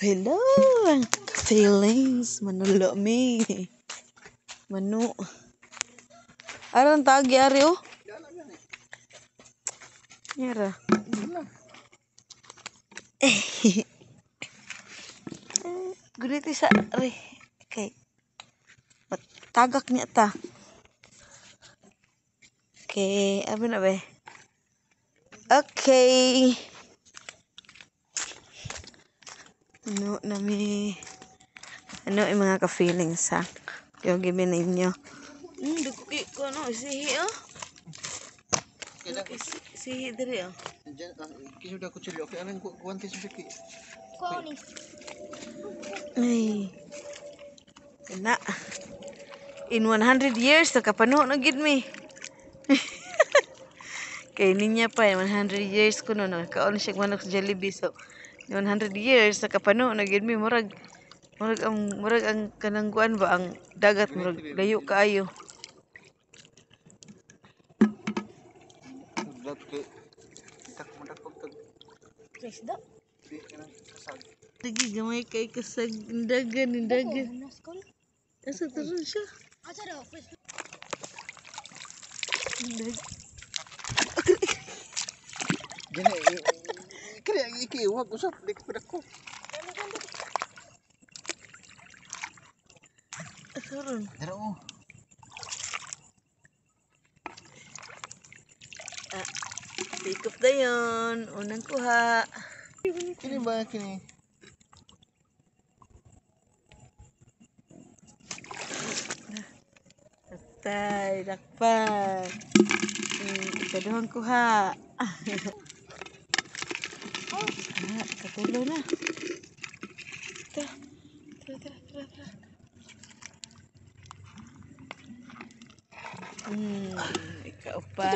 Hello, feelings. Manulo mi. Manu. Aron tagi ari oh. Yara. Guniti sa ari. Okay. Tagak niya ta. Okay, abi na be. Okay. Ano nami ano yung mga ka-feelings ha? Yung give ninyo. Hmm, duguki ko ano, isihi oh. Isihi diri oh. Diyan, ah, kisuda ko chili. Okay, anong ku- kuwanti sa siki? Ay. Na. In 100 years, nakapano na gid mi. Kay ninya pa, eh, 100 years ko no, nakaon siya manok sa Jollibee. So, in 100 years, nakapano na gid mi. Murag, murag ang, murag ang kanangguan ba, ang dagat, murag layo kaayo. Lagi gamay kay kasag dagan, dagan. Naskol. Asa taron siya? Asa daw? Gani kaya iki wag usap di ko dako. Asa ron? Dara oh. Ah, Pikop na yun. Unang kuha. Kini ba kini? Tay, dakpan. Hmm, ikaduhang kuha. ah, katulo na. Tara, tara, tara, tara, tara. Hmm, ikaw pa.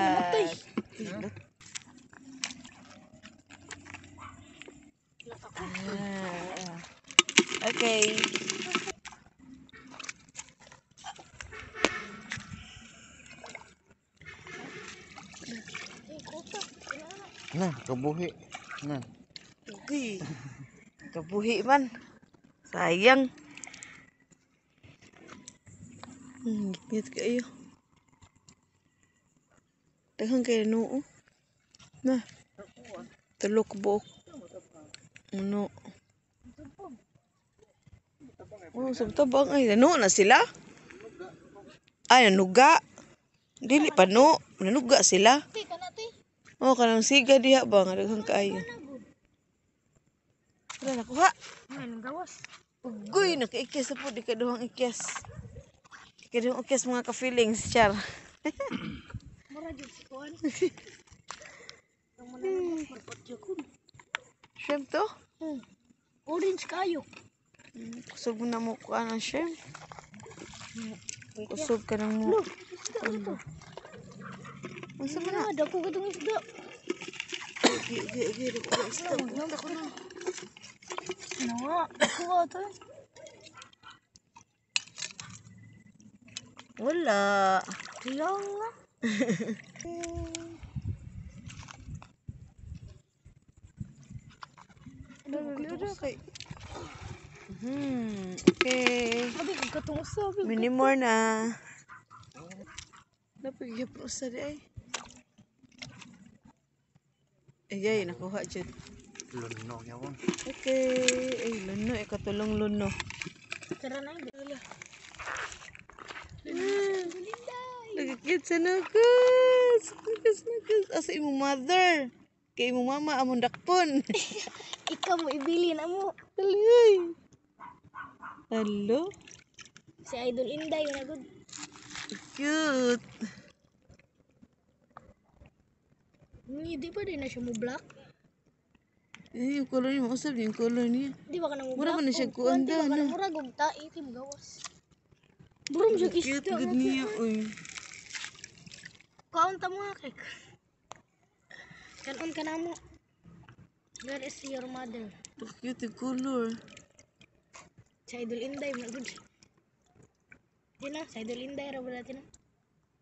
Ah, okay. Na, kabuhi. Na. Uy, kabuhi man. Sayang. Hmm, ngit kayo. Daghang kayo noo. Na. Tulok buok. Ano? Oh, sabtabang ay nano na sila. Ay, nanuga. Dili pa no. Nanuga sila. Oh, kanang siga diha ba nga daghang kaayo. Wala na kuha. Ano gawas? Ugoy, nakaikis na po. Di ka duhang ikis. Di ka duhang ikis mga ka-feelings, char. Mura jud si kuan. Shrimp to? Hmm. Orange kayo. Hmm, Kusog mo na mo kuha ng shrimp. Kusog ka ng mo. Ano? Ang sama na. Dako katong isda. Ugi, ugi, ugi. Di ko isda. Nagda ko na. Dako ka to. Wala. Lang kay... Hmm, okay. Sabi ko katong usab. Mini more na. Napagyan po sa di ay. Ay, ay, nakuha dyan. Luno yawon. Okay. Ay, luno. Eh, katulong luno. Tara na hindi. Wala. Nagkakit sa nagas. Nagas, nagas. Asa imo mother. Kay imo mama, among dakpon. Ikaw mo ibili na mo. Dali, Hello? Si Idol Inday na good. Cute. Hindi pa din na siya mo black. Eh, yung color niya, mausap yung color niya. Di ba ka na mo Mura black? man na siya kuan Di ba da, na mura gog ta itim gawas. Burom siya Cute, isda. good niya. Uy. Kaon ta mo kay. Kanon ka na mo. Where is your mother? Cute yung color. Sa Idol Inday mo good. Di na, sa Idol Inday ra wala na.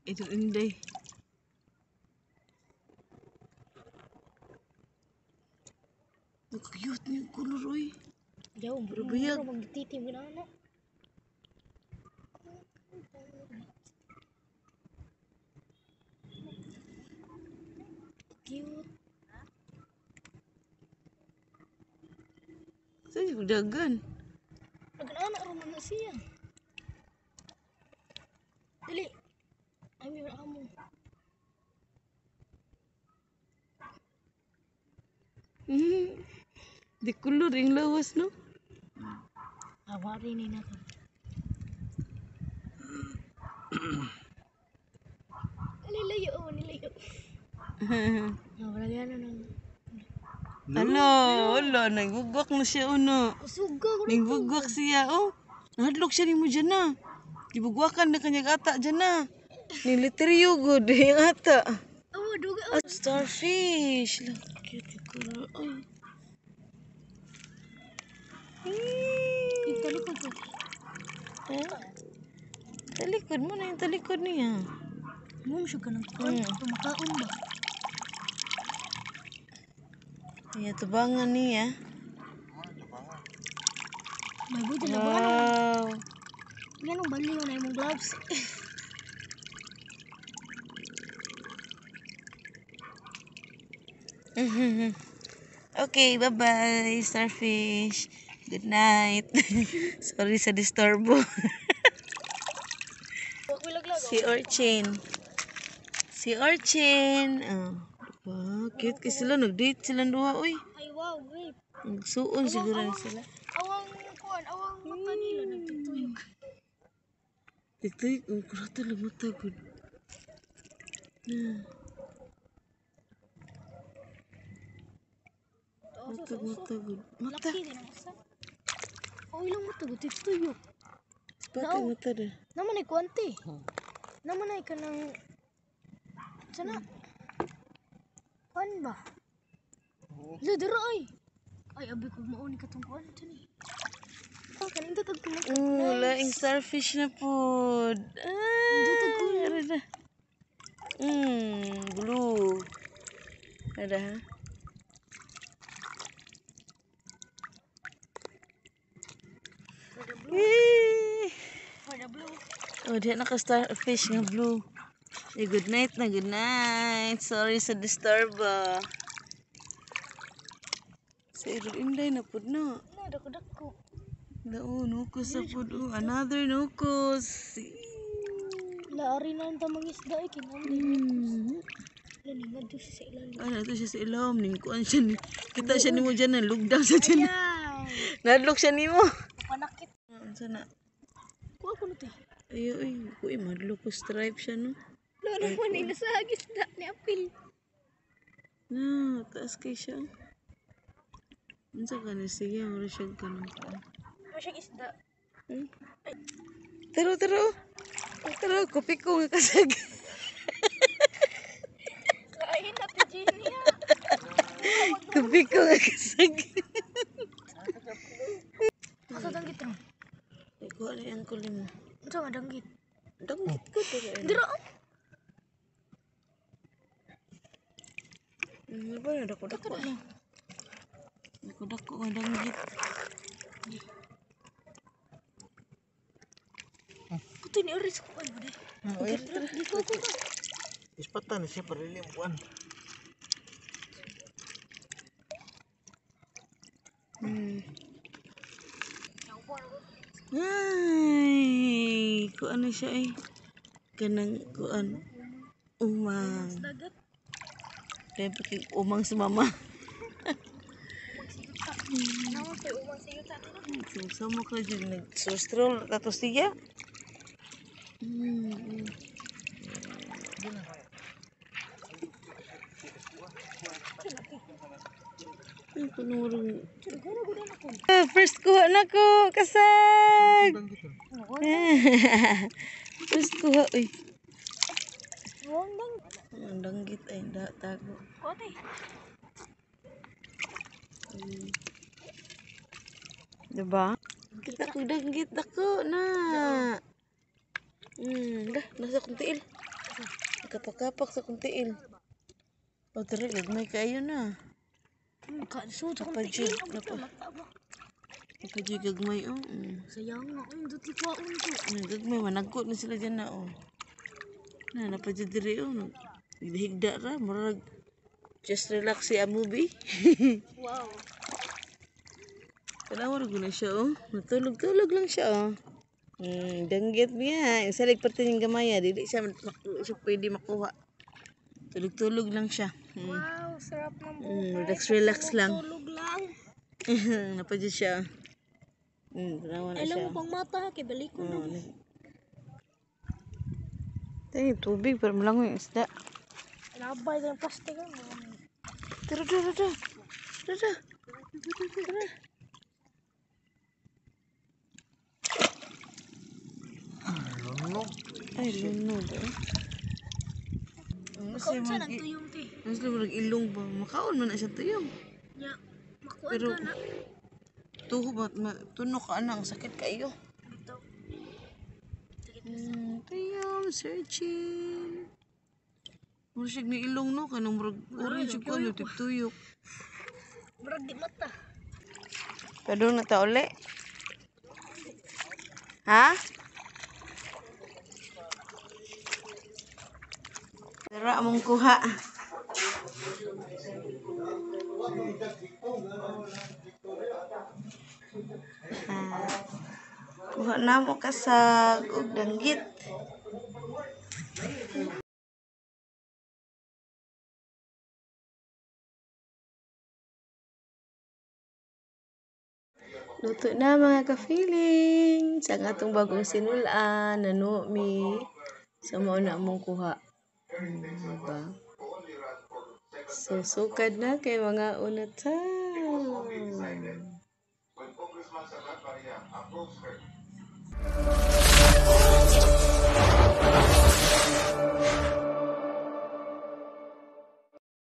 Ito inday. Jauh, Pero bayag. Magtititim na anak. Cute. Saan yung dagan? Nag-anak naman na siya. Dali. Ay, may wala mo. Hmm. Di color yung lawas no? Awari ni na to. Nilayo, oh, nilayo. Wala na nang... Ano? Wala, nagbugwak na siya uno. Usuga ko na. Nagbugwak siya, oh. Nahadlok siya ni mo dyan na. Gibugwakan na kanyang ata dyan na. Niliteriyo good, yung ata. Oh, duga. Ah, starfish. Lang, cute. Ay. Eh? Talikod mo na yung talikod niya. Mum siya ka ng kuwan. Hmm. Tumakaon ba? Ayan, tubangan niya. May buti na ba? Wow. Yan ang na yung gloves. okay, bye-bye, starfish. Good night. Sorry sa disturbo. Si Orchin. Si Orchin. Oh. Wow, cute kasi sila. Nag-date sila duha, uy. Ay, wow, grape. Nagsuon siguro na sila. Awang kuwan, awang mata nila nagtutuyok. Tigtay, ang kurata lang matagod. Na, matag, matagod. Mata. Din ang asa. Oh, ilang mata ko, tituyok. Mata, mata na. Naman ay kuwanti. Naman ay ka ng... Sana? Kuwan ba? Ladara ay. Ay, abi ko mauni ka tong kuwan. Eh. Oh, kanin tatag ko Oh, laing starfish na po. Ah, ara na. Hmm, blue. Ada ha? Eh. For the blue. Oh, di naka starfish nga blue. Eh, good night na, good night. Sorry sa disturb ah. Sa iro inday na pud na. Na, dako-dako. Dao, nukos sa pud. Oh, another nukos. Laari na ang tamang isda ay kinamli. Hmm. Laningad doon siya sa ilalim. Ano to siya sa ilawom ning kuan siya ni. Kita siya nimo diyan na lugdang sa diyan. Yan! Nadlok siya nimo. Panakit. Ano sana? Kuha ko na to. Ayo ay, kuy madlok ko stripe siya no. Lalo mo na nasa isda ni Apil. Na, taas kay siya. Unsa ka ni siya wala siya kuan. Ano siya isda? Hmm? Taro, taro. Taro, kopi ko nga kasag. Kain na ha. kopi ko nga kasag. Asa danggit ron? Ay, kuha na yung kulim mo. Asa nga danggit? Dangit ko to. Dira oh. Ano ba na dako dako? Ano? Dako dako nga danggit. Puto ni Oris ko ano deh. Di ko ko. Ispatan siya parilimpuan. Hmm. Ay, kuan na siya eh. Kanang kuan. Umang. Dagat. Kaya paki umang si mama. Naman kay umang sa yuta nila. Sama ka dyan. Nag-stroll. Tapos siya. Hmm. Ay, panurong. Siguro ko na ako. Ah, first kuha na ko. Kasag. First kuha. Uy. Wong dang. Ang danggit ay da, tago. Kote. Diba? Kita ko danggit ako na. Hmm, dah, nasa kong tiil. Kapak-kapak sa kuntiin. O, tara, gagmay kayo na. Kaso sa Napa, kong Jud, Ipadyo gagmay, oh. Mm. Sayang nga. Ang duti ko ako nito. Ano, gagmay, managkot na sila dyan na, oh. Na, napadyo diri, oh. Higda ra, murag. Just relax si a movie. Wow. Tanawa ko na siya, oh. Natulog-tulog lang siya, oh. Hmm, danggit niya. Yung salig parte ng gamaya, dili siya, pwede makuha. Tulog-tulog lang siya. Hmm. Wow, sarap ng Hmm, relax, relax lang. Tulog lang. Napadyo siya. Hmm, tanawa na Alam siya. mo pang mata, kay balik ko na. Nag- Tayo, tubig, pero malangoy yung isda. Nabay ng plastic ah. Tara, tara, tara. Tara. Tara. Ay, lunod eh. Siya Kaun sa nagtuyong ti. Ano sila ilong ba? Makaon man na siya tuyong. Ya, makuha Pero- ka na. Tuho ba? Ma, tunok ka na. Ang sakit kayo. Ito. Hmm, tuyong, searching. Mura siya ni ilong no. Kanang murag orange ko. Ano, tuyok. Murag di mata. Pero na ta uli. Ha? Tara among kuha. Ah, kuha na mo kasag og danggit. Luto na mga ka-feeling. Sa atong bagong sinulaan, nano mi. Sa mao na mong kuha. Hmm, diba? So, sukad na kay mga unatan. María,